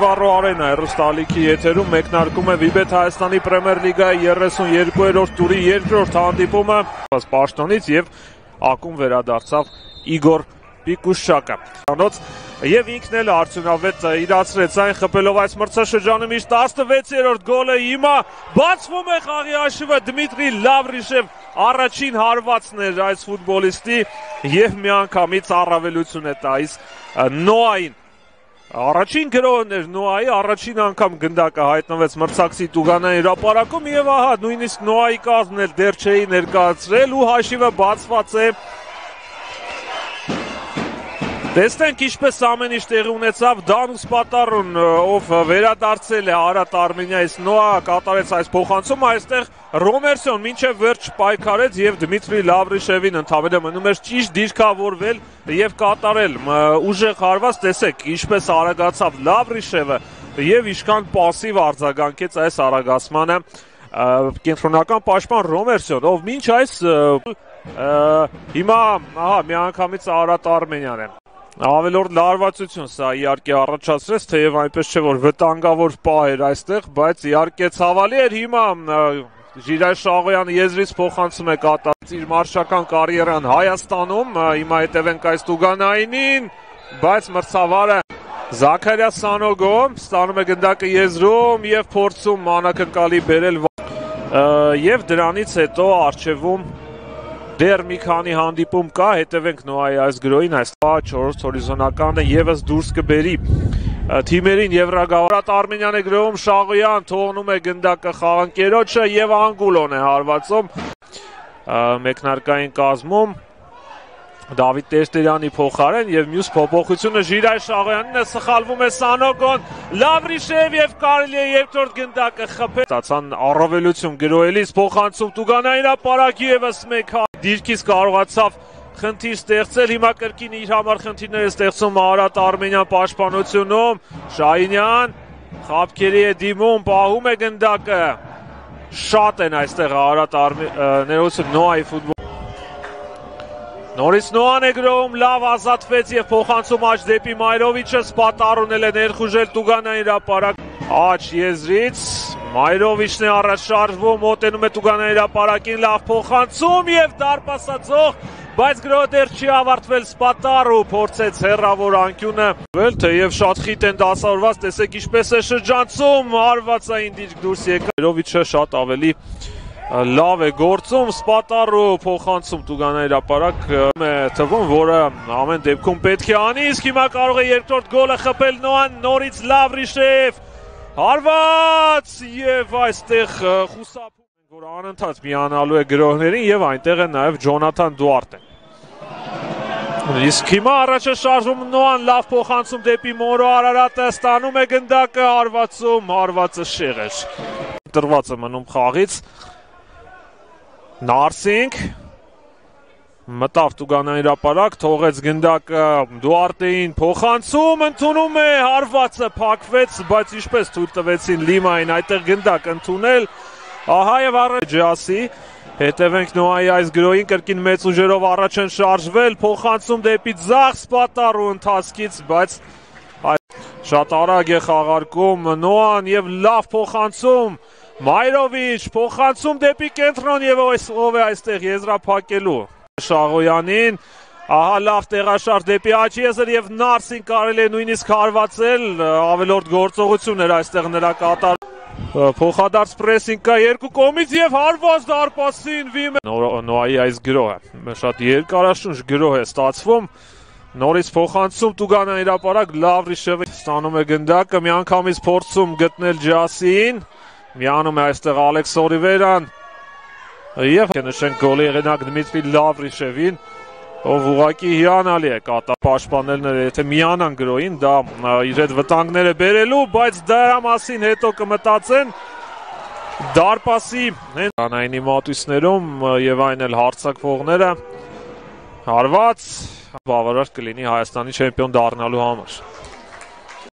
Վառո Արենա հերոստալիքի եթերում մեկնարկում է Վիբեթ Հայաստանի Պրեմիեր լիգայի 32-րդ տուրի երկրորդ հանդիպումը Պաշտոնից եւ ակում վերադարձավ Իգոր Պիկուշակը։ Անոց եւ ինքն էլ արդյունավետ իրացրեց այն խփելով այս մրցաշրջանում իր 16-րդ գոլը հիմա բացվում է խաղի հաշիվը Դմիտրի Լավրիշև առաջին հարվածն էր այս ֆուտբոլիստի եւ միանգամից առավելություն է տալիս Նոային Առաջին գրոհն էր Նոայի, առաջին անգամ գնդակը հայտնվեց մրցակցի Տուգանային հրապարակում եւ ահա նույնիսկ Նոայի կազմն էլ դեռ չէի ներկայացրել ու հաշիվը բացված է Տեսնենք ինչպես ամեն ինչ տեղի ունեցավ Դանուս Պատարուն, ով վերադարձել է Արատ Արմենիայից Նոա կատարեց այս փոխանցումը, այստեղ Ռոմերսոն մինչև վերջ պայքարեց եւ Դմիտրի Լավրիշևին ընդհանրապես մնում էր ճիշտ դիրքավորվել եւ կատարել ուժեղ հարված, տեսեք ինչպես արագացավ Լավրիշևը եւ ինչքան пассив արձագանքեց այս արագացմանը կենտրոնական պաշտպան Ռոմերսոն, ով մինչ այս հիմա ահա միանգամից Արատ Արմենիան է Ավելորդ լարվածություն սա իհարկե առաջացրեց, թեև այնպես չէ որ վտանգավոր պահ էր այստեղ, բայց իհարկե ցավալի էր հիմա Ժիրայ Շաղոյանը եզրից փոխանցում է կատարած իր մարշական կարիերան Հայաստանում, հիմա հետևենք այս Տուգանայինին, բայց մրցավարը Զաքարյա Սանոգո ստանում է գնդակը եզրում եւ փորձում մանակնկալի բերել եւ դրանից հետո արժևում դեռ մի քանի հանդիպում կա, հետևենք Նոայի այս գրոին, այս 4 հորիզոնականը եւս դուրս կբերի թիմերին Եվրագավառատ Արմենիան է գրովում Շաղոյան թողնում է գնդակը խաղանկերոջը եւ Անգուլոն է հարվածում մեկնարկային կազմում Դավիթ Տերտերյանի փոխարեն եւ մյուս փոփոխությունը Ժիրայ Շաղոյանին է սխալվում է Սանոգոն Լավրիշև եւ կարելի է երկրորդ գնդակը խփել ստացան առավելություն գրոելիս փոխանցում Տուգանային ապարակի եւս մեկ դիրքից կարողացավ խնդիր ստեղծել հիմա կրկին իր համար խնդիրներ է ստեղծում Արատ Արմենյան պաշտպանությունում Շահինյան խապքերի է դիմում պահում է գնդակը շատ են այստեղ Արատ Արմենյան Նոայի ֆուտբոլ Նորից Նոան է գրոում, լավ ազատվեց եւ փոխանցում աճ դեպի Մայրովիչը, սպատառունել է ներխուժել Տուգանային հրապարակ։ Աճ եզրից Մայրովիչն է առաջ շարժվում, մոտենում է Տուգանային հրապարակին, լավ փոխանցում եւ դարպասացող, բայց գրոհը դեռ չի ավարտվել սպատառու, փորձեց հերրավոր անկյունը։ Վել թեև շատ խիտ են դասավորված, տեսեք ինչպես է շրջանցում, հարվածային դիրք դուրս եկա։ Մայրովիչը շատ ավելի լավ է գործում սպատառու փոխանցում Տուգանայի հրապարակ է թվում, որը ամեն դեպքում պետք է անի, իսկ հիմա կարող է երկրորդ գոլը խփել Նոան նորից Լավրիշև հարված եւ այստեղ խուսափում են, որ անընդհատ միանալու է գրողներին եւ այնտեղ է նաեւ Ջոնաթան Դուարտեն Իսկ հիմա առաջը շարժում Նոան լավ փոխանցում դեպի Մորո Արարատը ստանում է գնդակը հարվածում, հարվածը շեղեր։ Տրված է մնում խաղից Նարսինգ մտավ Տուգանային հրապարակ, թողեց գնդակը Դուարտեին փոխանցում, ընդունում է, հարվածը փակվեց, բայց ինչպես թույլ տվեցին Լիմային այդտեղ գնդակ ընդունել։ Ահա եւ առաջ Ջասի Հետևենք Նոայի այս գրոյին կրկին մեծ ուժերով առաջ են շարժվել, փոխանցում դեպի ձախ սպատառու ընթացքից, բայց շատ արագ է խաղարկում Նոան եւ լավ փոխանցում Մայրովիչ փոխանցում դեպի կենտրոն եւ ով է այստեղ եզրափակելու Շաղոյանին Ահա լավ տեղաշարժ դեպի Աչիեզեր եւ Նարսին կարելի է նույնիսկ հարվածել ավելորդ գործողություն էր այստեղ նրա կատար փոխադարձ պրեսինգ կա երկու կողմից եւ հարված դարպասին վիմ Նոայի այս գրոհը շատ երկարաշունչ գրոհ է ստացվում Նորից փոխանցում Տուգանան հրապարակ Լավրիշևը ստանում է գնդակը միանգամից փորձում գտնել Ջասին Միանում է այստեղ Ալեքս Օլիվերան եւ նշենք գոլի եղենակ Դմիտրի Լավրիշևին ով ուղակի հիանալի է կատա պաշտպանելները եթե միանան գրոին դա իր հետ վտանգները բերելու բայց դրա մասին հետո կմտածեն դարպասի հենանայինի մատույցներում եւ այն էլ հարցակվողները հարված բավարար կլինի Հայաստանի չեմպիոն դառնալու համար